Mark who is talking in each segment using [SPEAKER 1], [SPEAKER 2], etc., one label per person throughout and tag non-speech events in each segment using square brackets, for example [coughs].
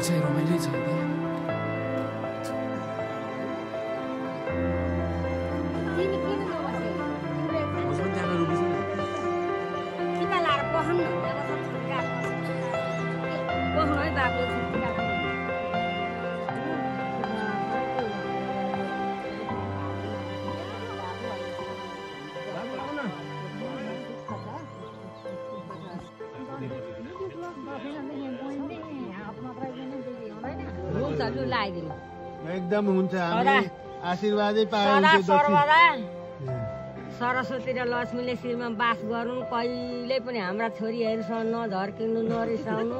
[SPEAKER 1] 这一轮没力
[SPEAKER 2] 气。
[SPEAKER 3] काम हुन्छ हामी। आशीर्वादै
[SPEAKER 2] सरस्वती र लक्ष्मीले श्रीमा बास गर्नु कहिले पनि हाम्रा छोरीहरूसँग नझर्किनु नरिसाउनु।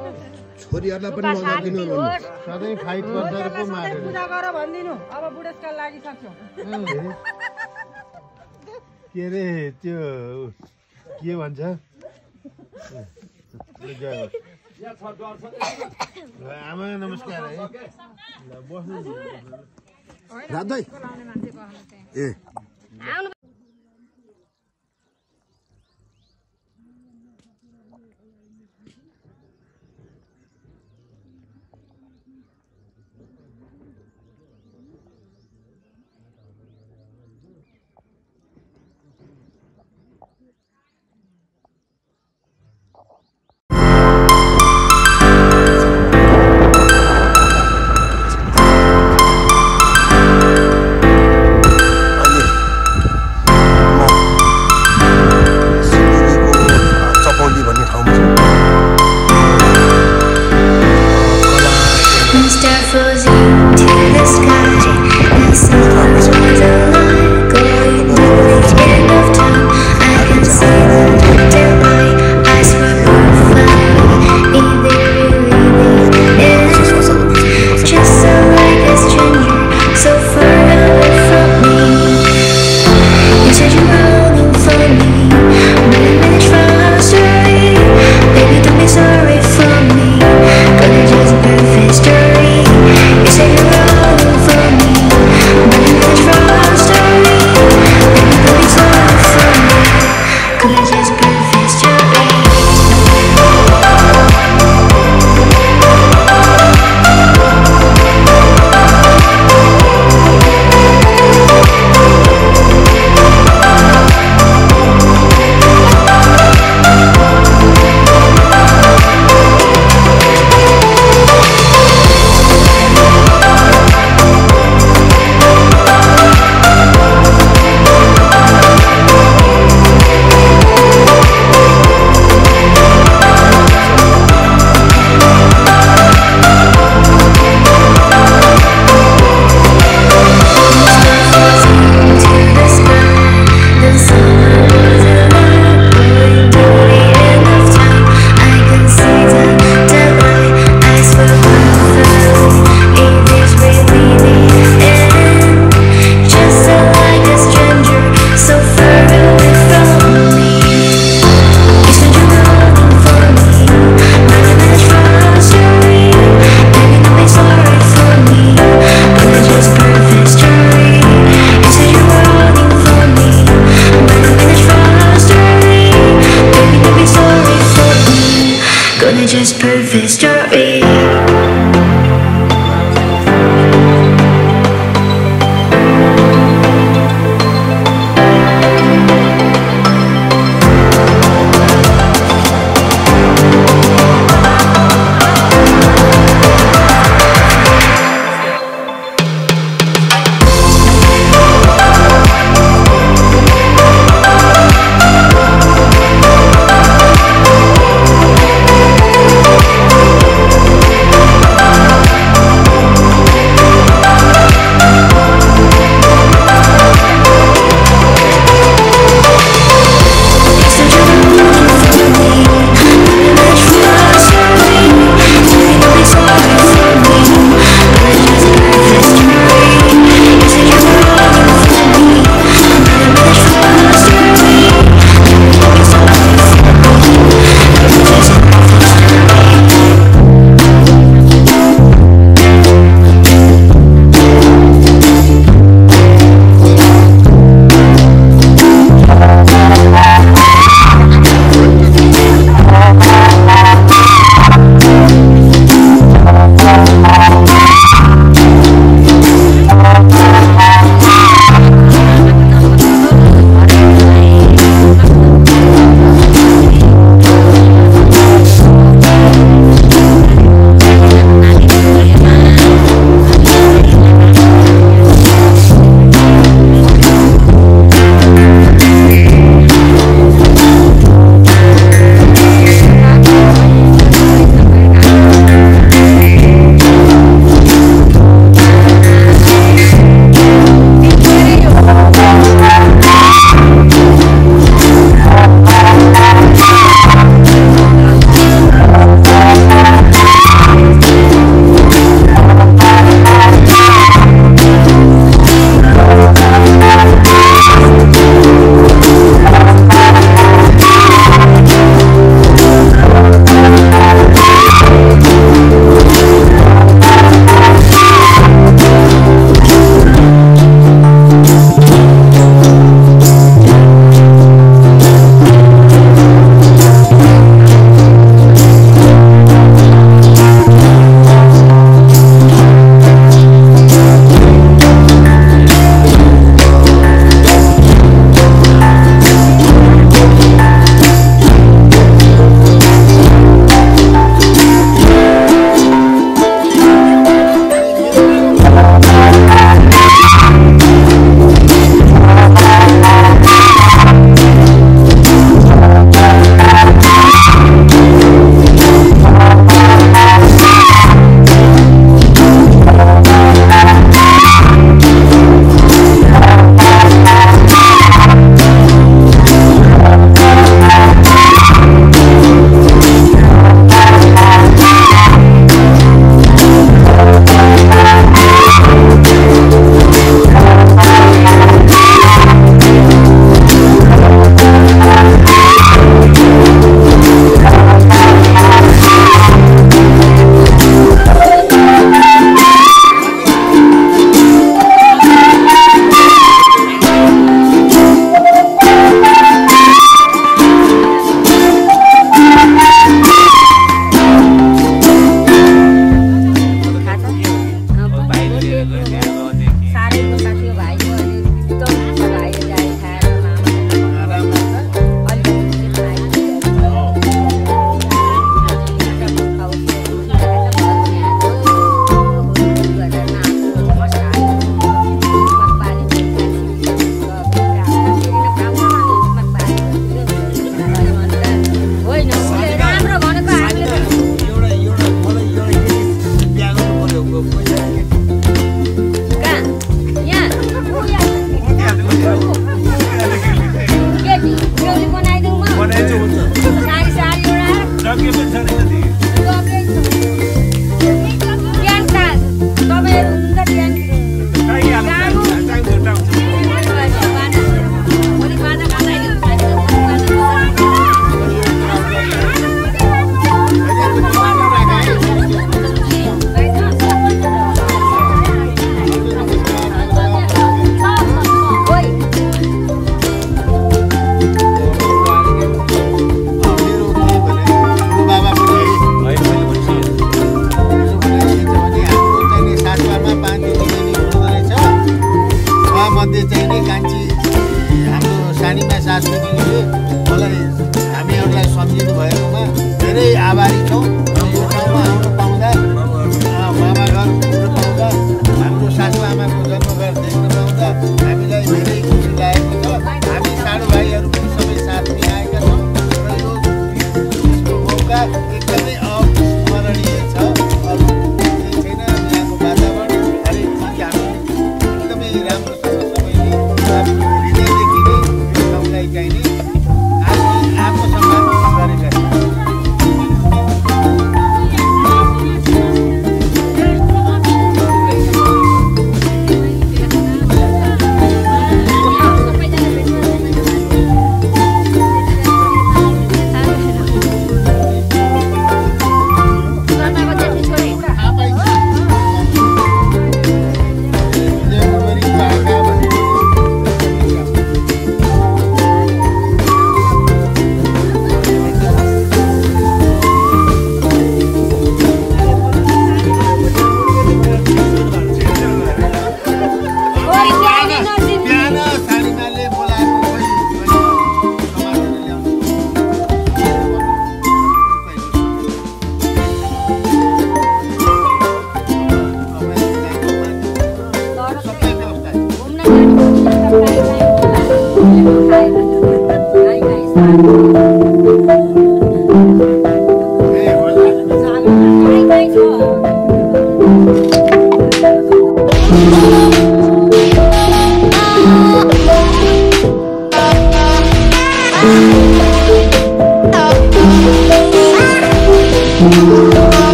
[SPEAKER 3] के अरे त्यो के भन्छ? आमा नमस्कार है। [coughs] बस्नु
[SPEAKER 4] ए।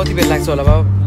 [SPEAKER 1] कति बेर लाग्छ होला बाबा?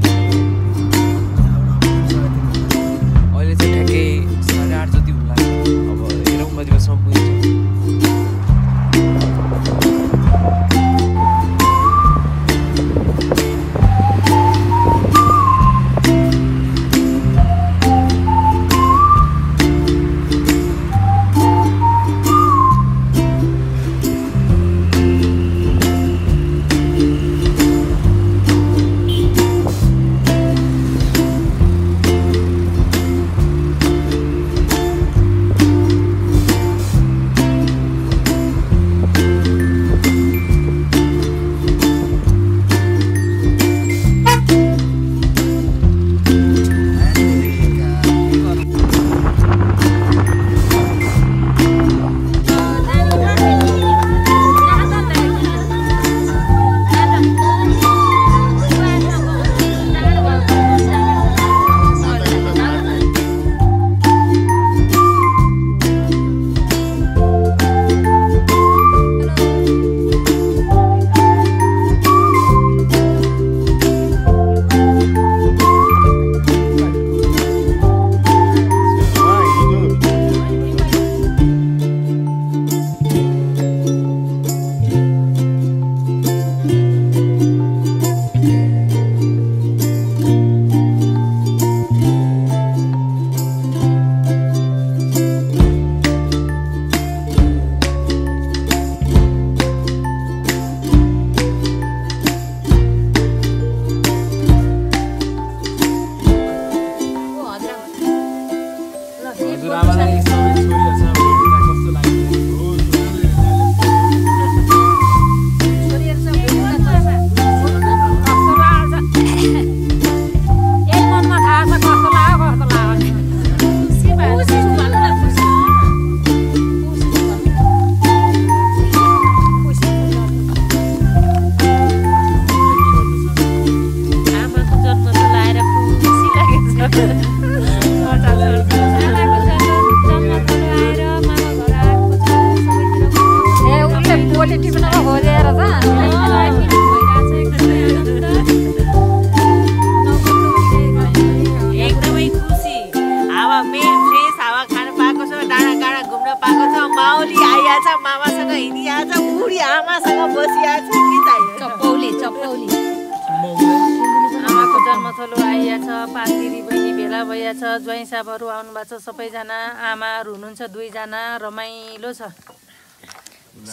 [SPEAKER 5] आमाको जन्मथलो आइहाल्छ पाँच दिदी बहिनी भेला भइहाल्छ ज्वाइँ साहबहरू आउनु भएको छ सबैजना आमाहरू हुनुहुन्छ दुईजना रमाइलो छ।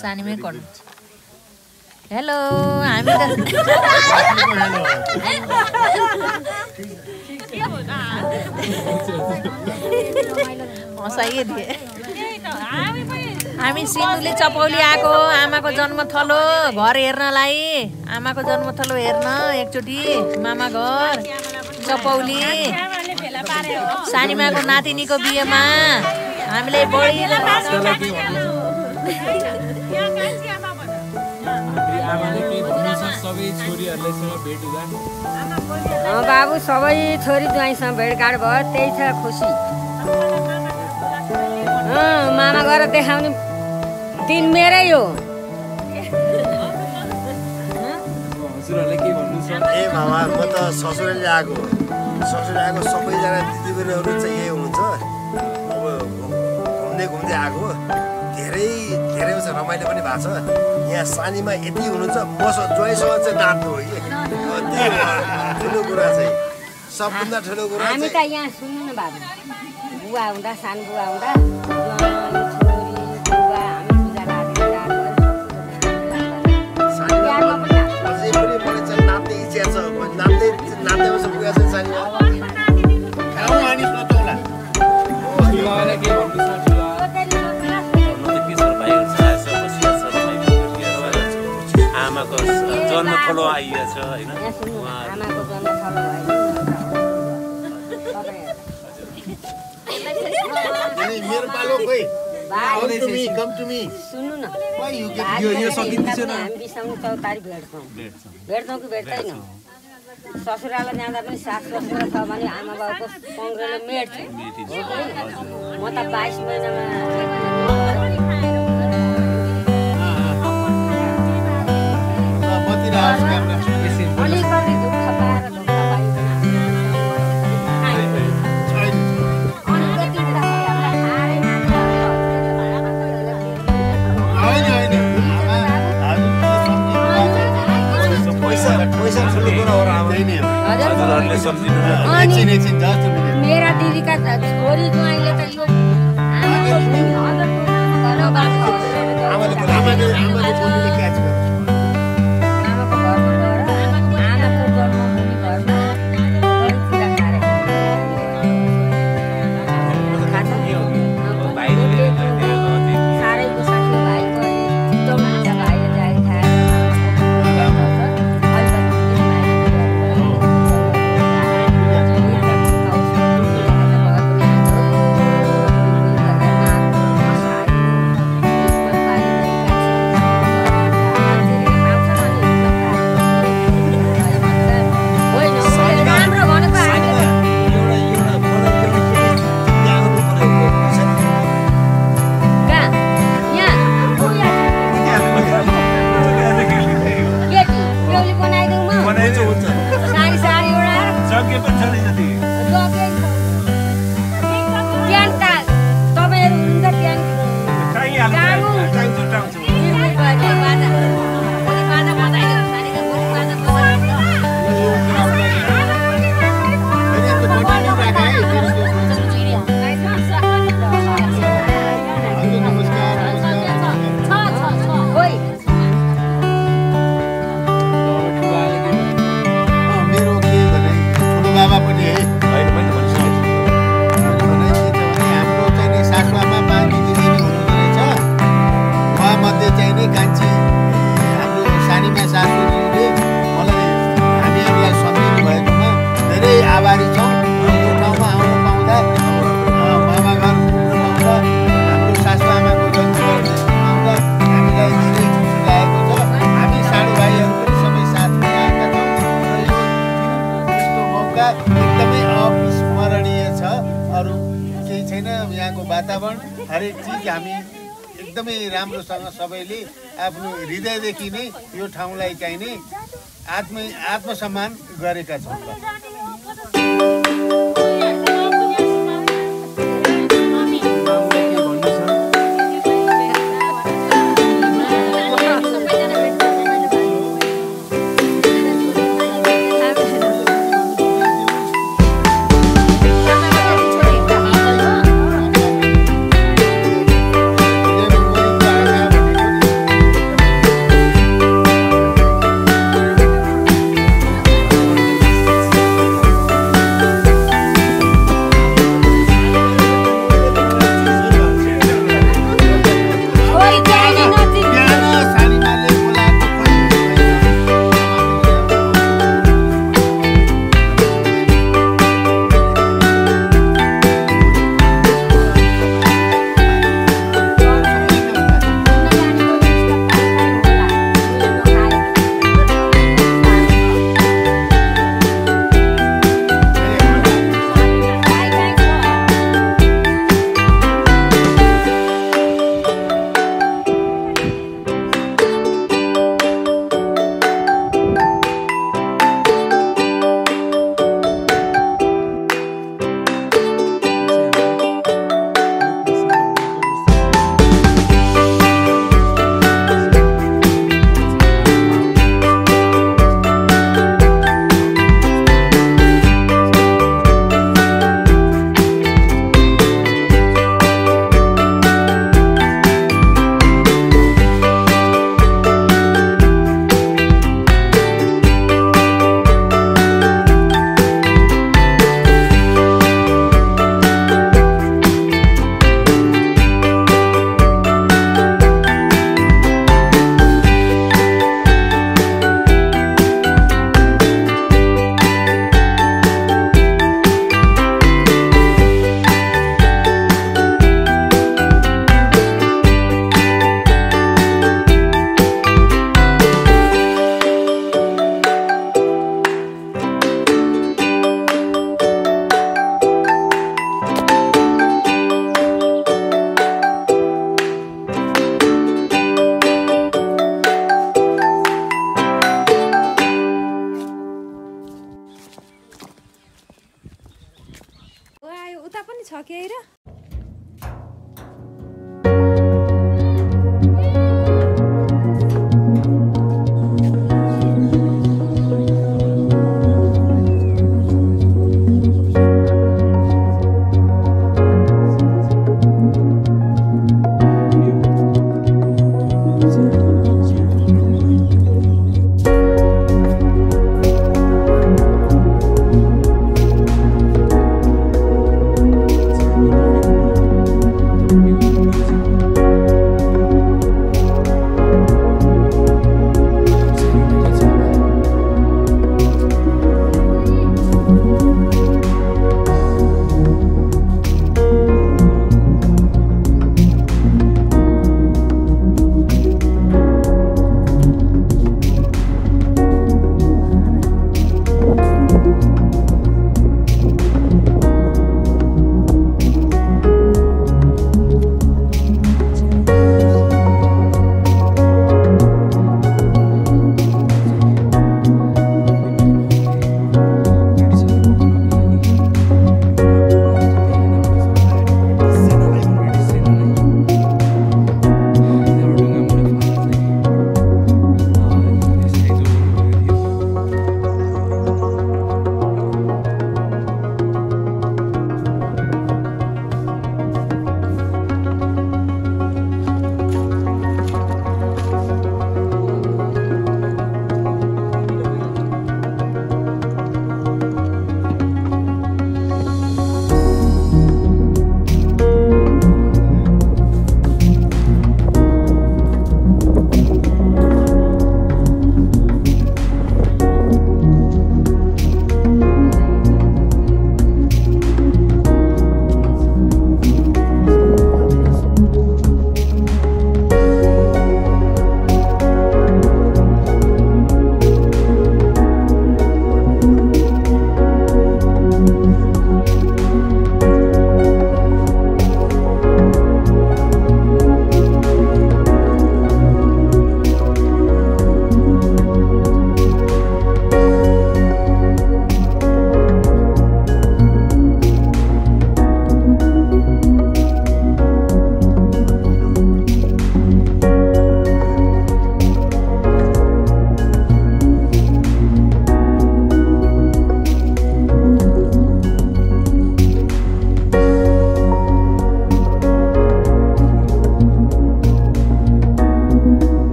[SPEAKER 6] सानीमै गर्नु। हेलो हामी त [laughs] हँसाइए हामी सिन्धुली चपौली आएको। आमाको जन्मथलो घर हेर्नलाई। आमाको जन्मथलो हेर्न एकचोटि मामा घर चपौली। सानीमाको नातिनीको बिहेमा हामीले बढी
[SPEAKER 2] बाबु सबै छोरी ज्वाइँसँग भेटघाट भयो त्यही छ खुसी। मामा गएर देखाउने दिन मेरै हो।
[SPEAKER 4] ए मामा म त ससुराली आएको ससुराली आएको सबैजना दिदीबहिनीहरू चाहिँ यही हुनुहुन्छ। अब घुम्दै घुम्दै आएको धेरै धेरै छ रमाइलो पनि भएको छ। यहाँ सानीमा यति हुनुहुन्छ मसँग ज्वाइँसँग चाहिँ नाच्नु हो कि? [laughs] ठुलो कुरा चाहिँ। सबभन्दा ठुलो कुरा
[SPEAKER 2] हामी त यहाँ सुन्नु न बाबु बुवा हुँदा सानो बुवा हुँदा
[SPEAKER 1] ठुला
[SPEAKER 7] आमाको जन्म ठुलो आइएको छ होइन
[SPEAKER 2] यहाँ सुन्नु आमाको जन्म थलो भयो
[SPEAKER 3] अनि मेरो पालो खोइ
[SPEAKER 2] सुन्नु न? हामी बिसाउनु चौतारी भेट्छौँ भेट्छौँ कि भेट्दैनौँ ससुरालाई जाँदा पनि सास ससुरा छ भने आमा बाउको पङ्ग्रोले मेट्छ? म त बाइस महिनामा
[SPEAKER 4] सब्ज़ी हाँ,
[SPEAKER 2] मेरा
[SPEAKER 4] दीदी का
[SPEAKER 2] छोरी तो
[SPEAKER 3] लेता आत्मसम्मान गरेका छौँ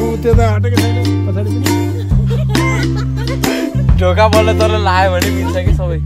[SPEAKER 2] हो
[SPEAKER 8] त्यो त
[SPEAKER 9] ढोका बल्ल तर लायो भने मिल्छ कि सबै?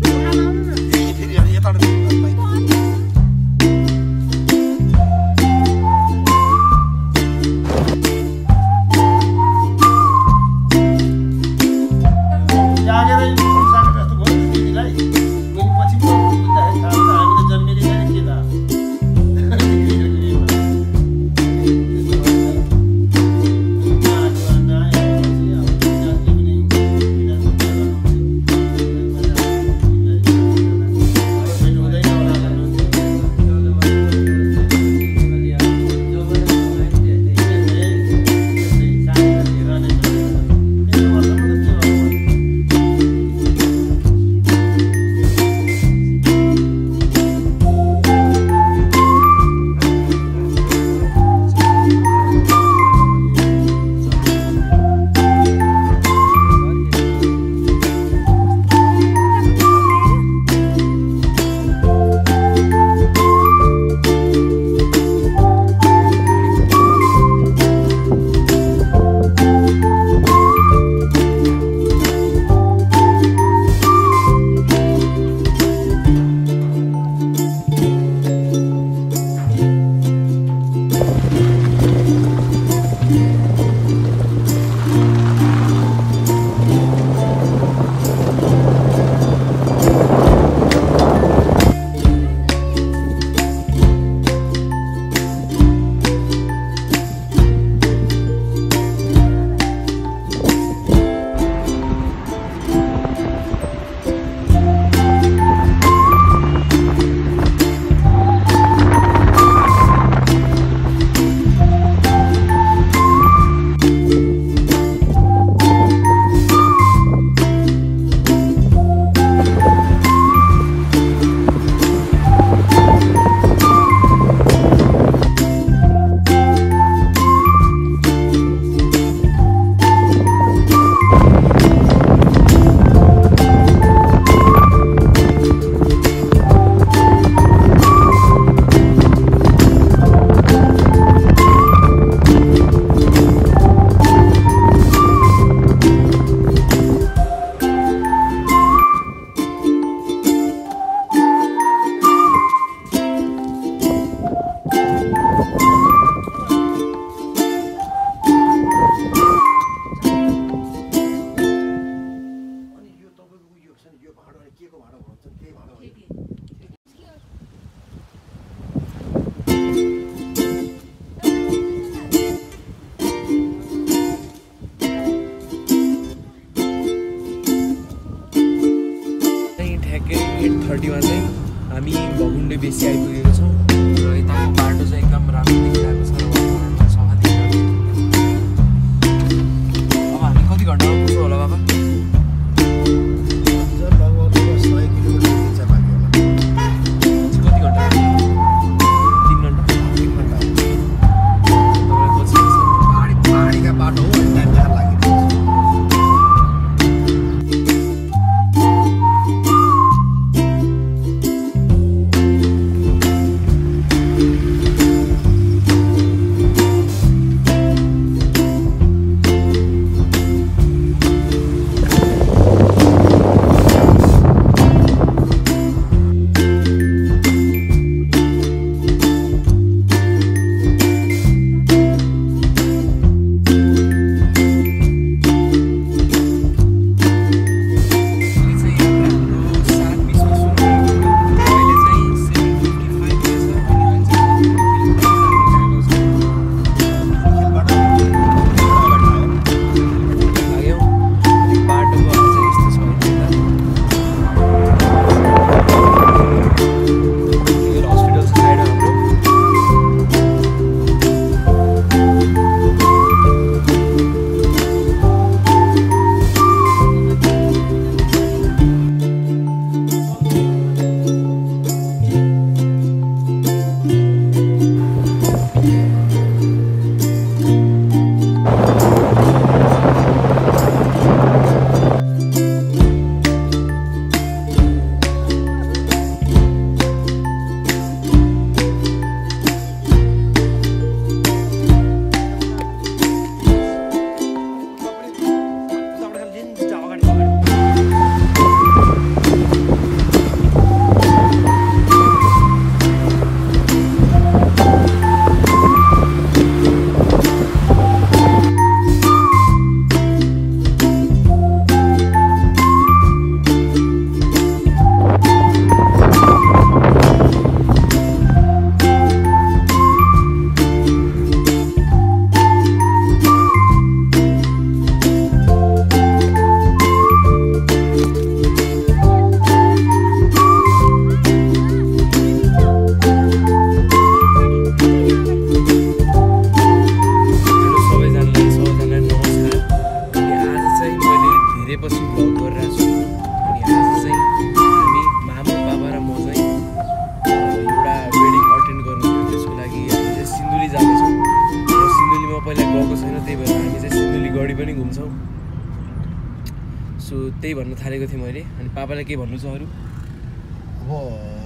[SPEAKER 8] के
[SPEAKER 6] भन्नु छ अरू?
[SPEAKER 8] अब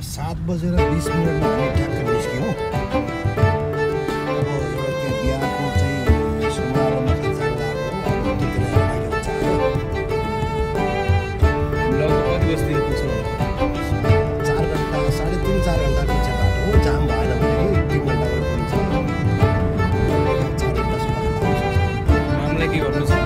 [SPEAKER 8] सात बजेर बिस मिनटमा हामी ठ्याक्क निस्क्यौँ अब एउटा त्यहाँ बिहाको चाहिँ समारोहमा चाहिँ।
[SPEAKER 6] लगभग कति बजीतिर पुग्छौँ?
[SPEAKER 8] चार घन्टा साढे तिन चार घन्टा पछि बाटो हो। जाम भएन भने तिन
[SPEAKER 6] के गर्नु छ?